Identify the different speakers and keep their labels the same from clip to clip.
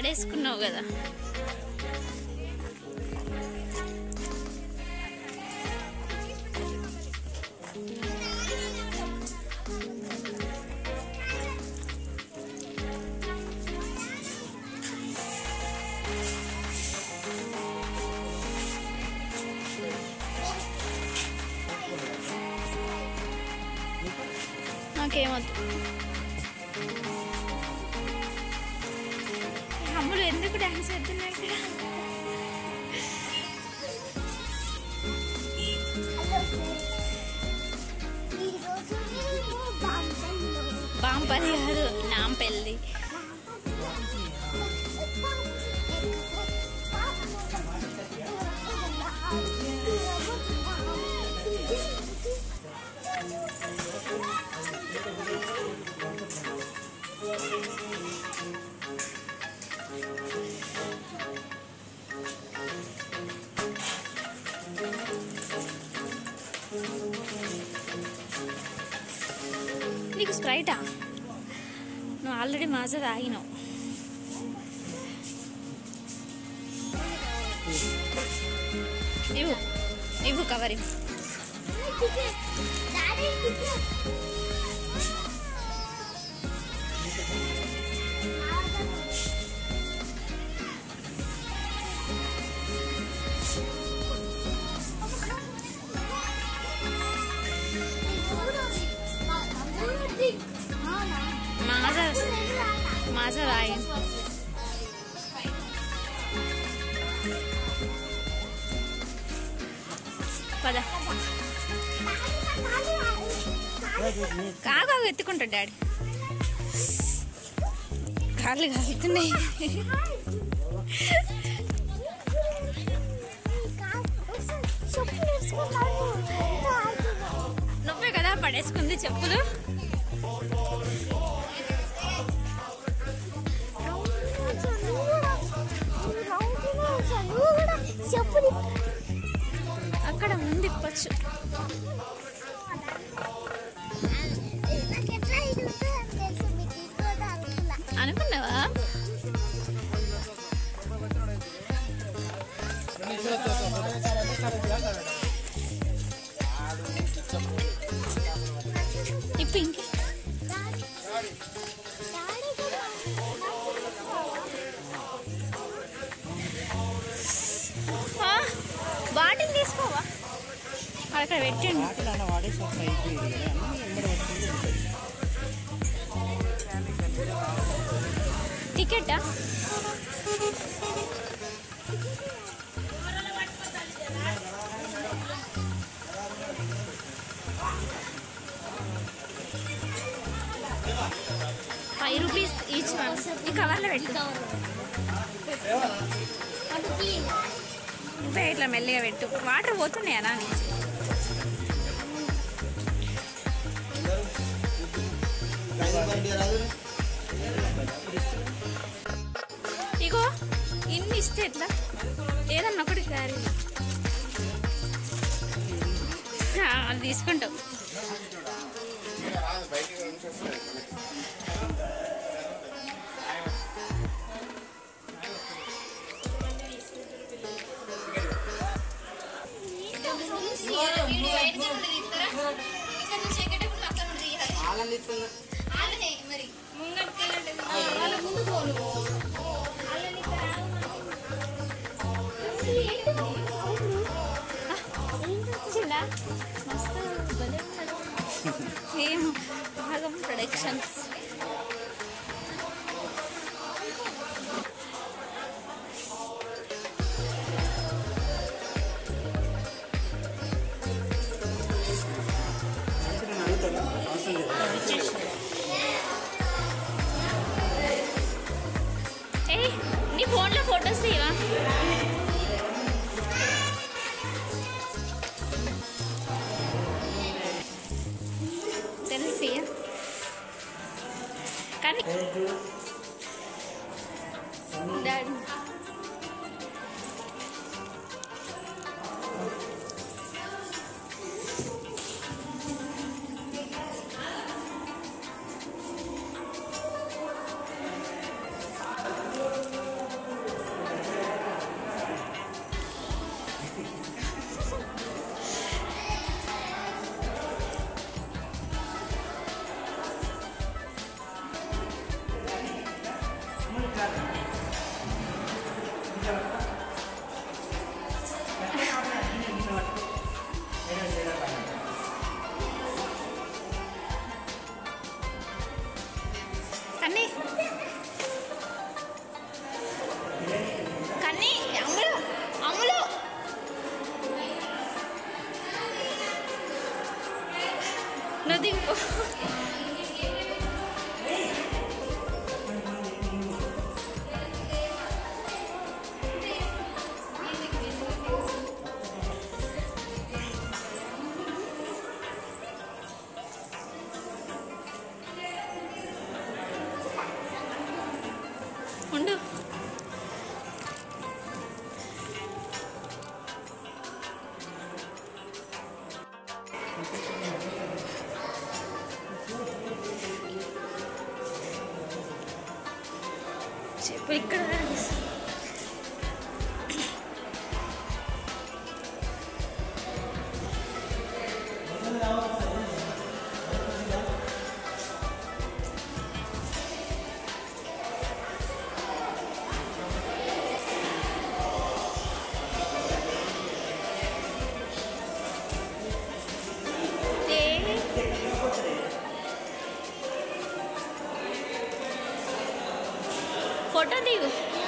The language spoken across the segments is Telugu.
Speaker 1: పడేసుకున్నావు కదా నాకేమొద్దు బాంపల్లి కాదు నాంపెల్లి నీకు స్ప్రైటా నువ్వు ఆల్రెడీ మాజా తాగినావు ఇవ్వు ఇవ్వు కవర్ మాజా తాగి పదా కాగా ఎత్తుకుంటాడు డాడీ కాళ్ళు కాలుతున్నాయి నువ్వే కదా పడేసుకుంది చెప్పులు
Speaker 2: తీసుకోవద్దు
Speaker 1: అనుకున్నావా? ఇప్పు ఇంకే. బాటిల్
Speaker 3: ఎంబడి వస్తుంది
Speaker 1: టికెటా? ఫైవ్ రూపీస్ ఈచ్ వన్ ఈ కవర్లో పెట్టు. నువ్వే ఇట్లా మెల్లిగా పెట్టు. వాటర్ పోతున్నాయా నా ఇగో ఇన్ని ఇస్తే ఎట్లా? ఏదన్నా ఒకటి క్యారీ అది తీసుకుంటావు.
Speaker 3: ఆనందిస్తుంది.
Speaker 4: మరి. ప్రొడక్షన్స్
Speaker 1: ఏ నీ ఫోన్లో ఫొటోస్ తీవా సెల్ఫీ కానీ
Speaker 3: No te.
Speaker 1: Click on this. water they
Speaker 3: use.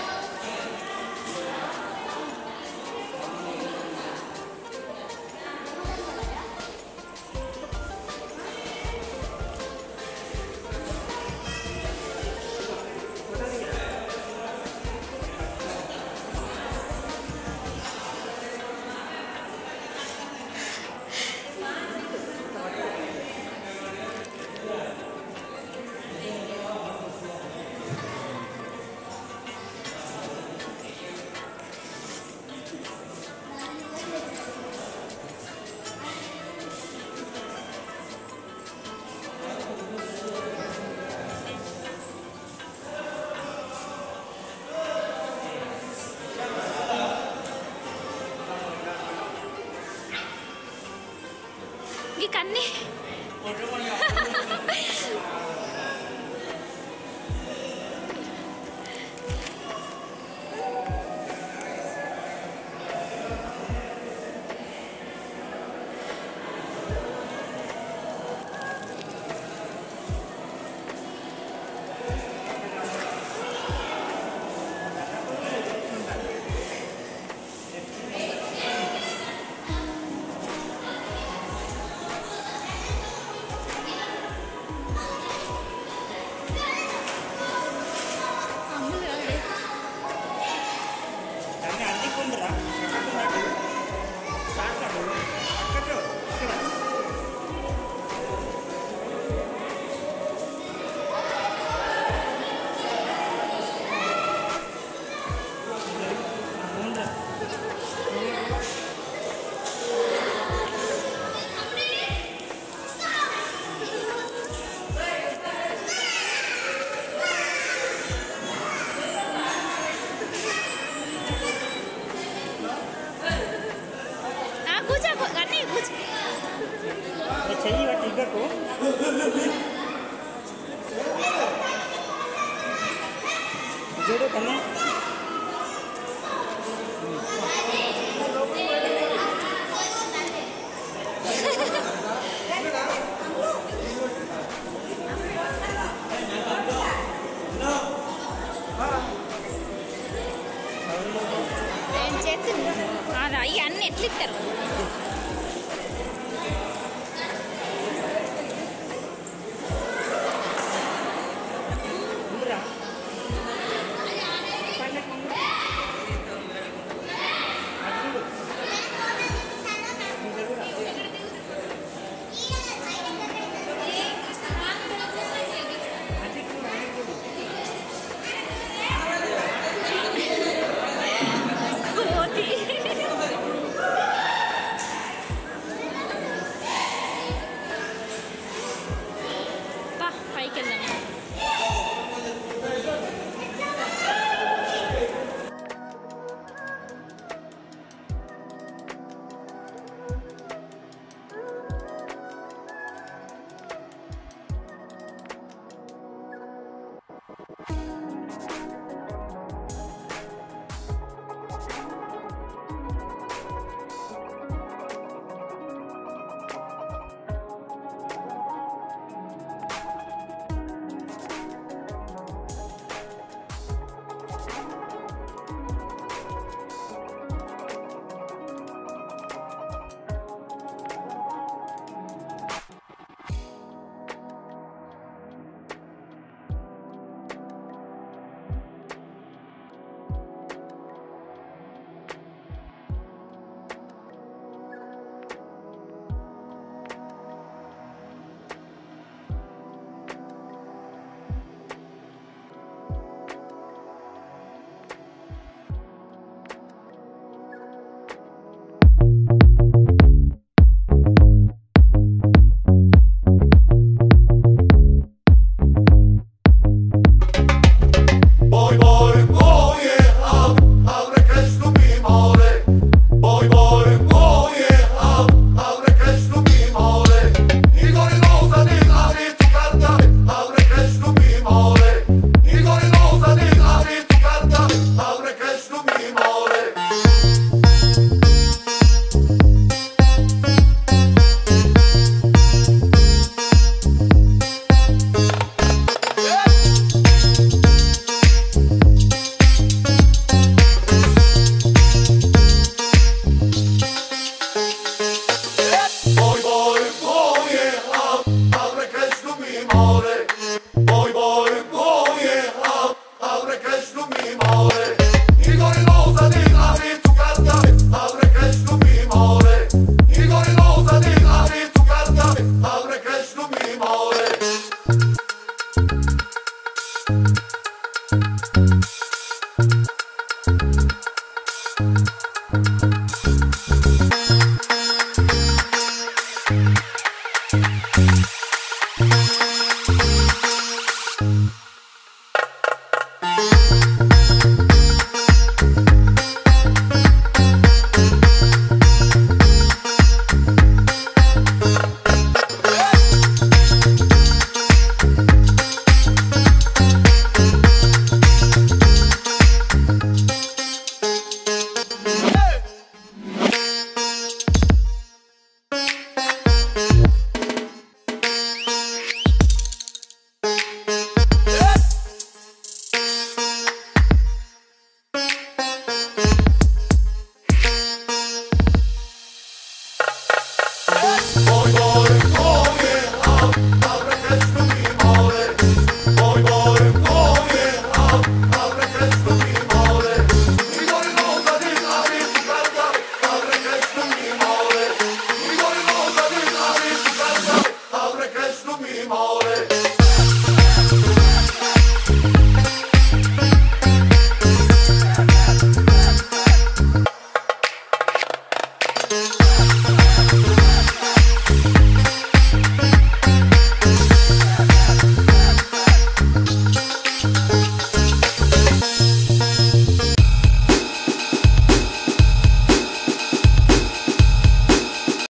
Speaker 3: చెయ్యి పట్టి ఇగ్గకు చూడు కన్నా
Speaker 4: Thank